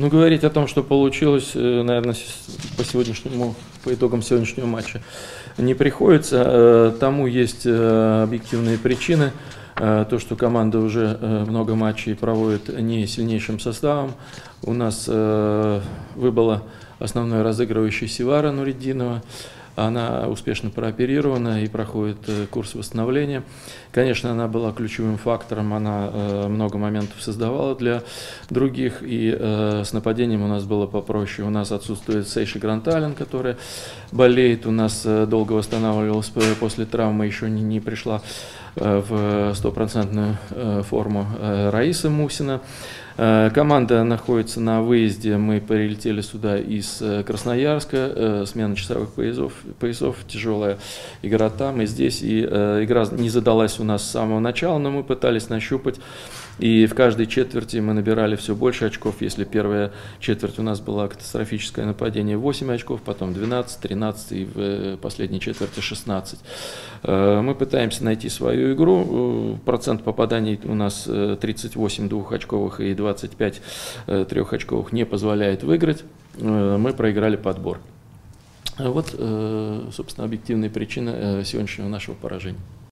Ну, говорить о том, что получилось, э, наверное, по сегодняшнему, по итогам сегодняшнего матча не приходится. Э, тому есть э, объективные причины. То, что команда уже много матчей проводит не сильнейшим составом. У нас выбыла основной разыгрывающий Сивара Нуридинова. Она успешно прооперирована и проходит э, курс восстановления. Конечно, она была ключевым фактором, она э, много моментов создавала для других, и э, с нападением у нас было попроще. У нас отсутствует Сейши Грантален, которая болеет, у нас долго восстанавливалась после травмы, еще не, не пришла в стопроцентную форму Раиса Мусина. Э, команда находится на выезде. Мы прилетели сюда из э, Красноярска. Э, смена часовых поясов, поясов тяжелая игра там и здесь. И игра не задалась у нас с самого начала, но мы пытались нащупать и в каждой четверти мы набирали все больше очков. Если первая четверть у нас была катастрофическое нападение 8 очков, потом 12, 13 и в э, последней четверти 16. Э, мы пытаемся найти свою игру. Э, процент попаданий у нас 38 двухочковых и 25 трехочковых не позволяет выиграть. Мы проиграли подбор. Вот, собственно, объективные причины сегодняшнего нашего поражения.